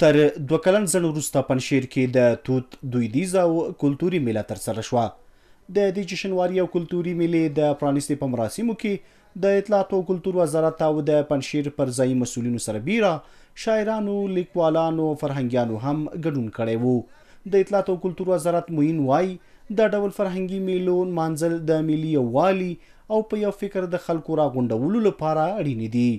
تر دوه کلن ځنډ وروسته پنجشیر کې د توت دویدیزه او کلتوري میله ترسره شوه. د دې جشنواري او کلتوري میلې د پرانیستې په مراسمو کې د اطلاعات او کلتور وزارت او د پنجشیر پر ځایي مسولینو سره بیره شاعرانو، لیکوالانو، فرهنګیانو هم ګډون کړی وو. د اطلاعات او کلتور وزارت معین وایي دا ډول فرهنګي میلو نمانځل د ملي یووالي او په یو فکر د خلکو راغونډولو لپاره اړینې دي.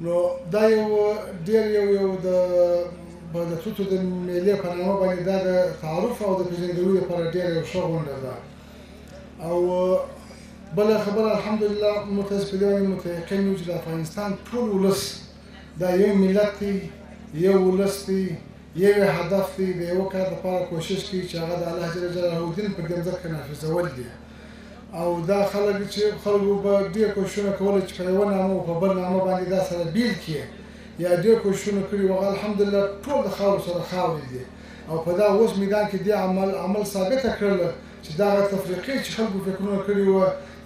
نو دا یو ډیر یو یو د به د توتو د میلې په نامه باندې دا د تعارف او د پېژندګلوۍ لپاره ډېره یو ښه غونډه ده او بله خبره الحمدلله موږ تاسو په دې باندې متیقن یو چې د افغانستان ټول ولس دا یو ملت دی یو ولس دی یو هدف دی د یو کار لپاره کوشش کوي چې هغه د الله جل جلاله دین په دې ځمکه نافذول دي او دا خلک چې خلکو به ډېر کوششونه کول چې په یوه نامه او په بل نامه باندې دا سره بیل کړي یا ډېر کوششونه کړي وغه الحمدلله ټول د خاور سره خاورې دي او په دا اوس میدان کې دې عمل عمل ثابت کړل چې دا تفریقې چې خلکو فکرونه کړي و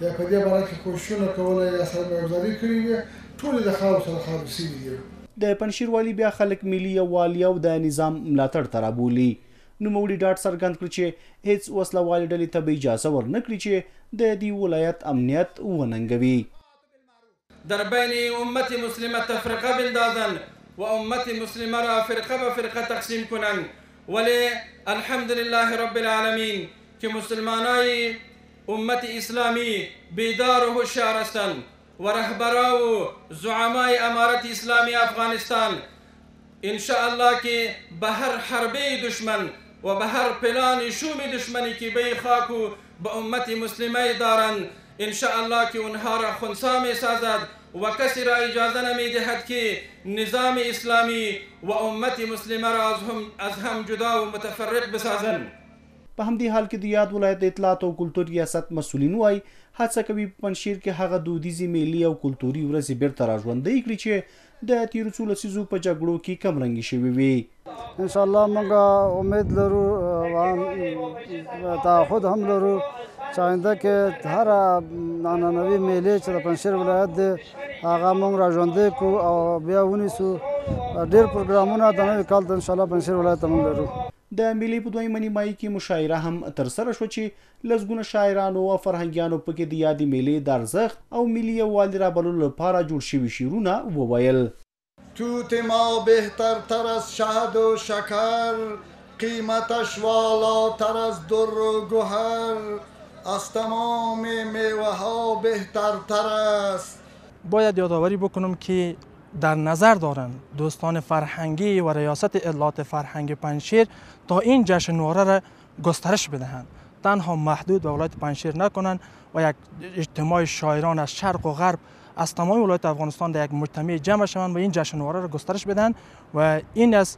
یا په دې باره کې کوششونه کول یا سره مېوزاري کړي وي ټول د خاور سره خاورې شوي دي د پنجشیر والی بیا خلک ملي یووالي او د نظام ملاتړ ته رابولي نوموړي ډاډ څرګند کړ چې هېڅ وسله والې ډلې ته به اجازه ورنه کړي چې د دې ولایت امنیت وننګوي. در بین امت مسلمه تفرقه بندازن و امت مسلمه را فرقه به فرقه تقسیم کنن ولی الحمدلله رب العالمین که مسلمانای امت اسلامی بیدار و هشیار هستند و رهبراو زعماء امارت اسلامی افغانستان ان شاء الله که به هر حربه دشمن و به هر پلان شوم دشمنی که به خاک و به امت مسلمه دارند ان شاء الله که اونها را خنثی می سازد و کسی را اجازه نمی دهد که نظام اسلامی و امت مسلمه را از هم جدا و متفرق بسازند. په همدې حال کې د یاد ولایت د اطلاعات او کلتور ریاست مسؤلین وايي، هڅه کوي په پنجشیر کې هغه دودیزې مېلې او کلتوري ورځې بېرته راژوندۍ کړي چې د تېرو څو لسیزو په جګړو کې کمرنګې شوې وې. ان شاء الله موږ امید لرو او تعهد هم لرو چې آینده کې هر عنعنوي میلې چې د پنجشیر ولایت دی هغه موږ را ژوندې کو او بیا ونیسو ډیر پروګرامونه د نوي کال ته ان شاء الله پنجشیر ولایت ته موږ لرو. د مېلې په دویمه نیمایي کې مشاعره هم تر سره شوه چې لسګونه شاعرانو او فرهنګیانو پکې د یادې مېلې د ارزښت او ملي یووالي رابللو لپاره جوړ شوي شعرونه وویل. توت ما بهتر تر از شهد و شکر قیمتش والا تر از در و گهر از تمام میوه ها بهتر تر است. باید یادآوری بکنم که در نظر دارند دوستان فرهنگی و ریاست اطلاعات فرهنگ پنشیر تا این جشنواره را گسترش بدهند تنها محدود به ولایت پنشیر نکنند و یک اجتماع شاعران از شرق و غرب از تمام ولایت افغانستان در یک مجتمع جمع شوند و این جشنواره را گسترش بدن و این از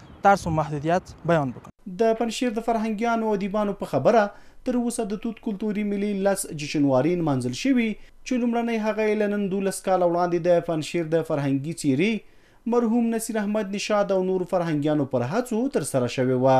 ترس و محدودیت بیان بکن. د پنجشېر د فرهنګیانو او ادیبانو په خبره، تر اوسه د توت کلتوري مېلې لس جشنوارې نمانځل شوي، چې لومړنۍ هغه یې له نن دولس کاله وړاندې د پنجشېر د فرهنګي څېرې مرحوم نصیر احمد نشاد او نورو فرهنګیانو پر هڅو ترسره شوې وه.